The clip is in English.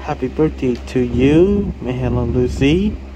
Happy birthday to you, Mahela Lucy.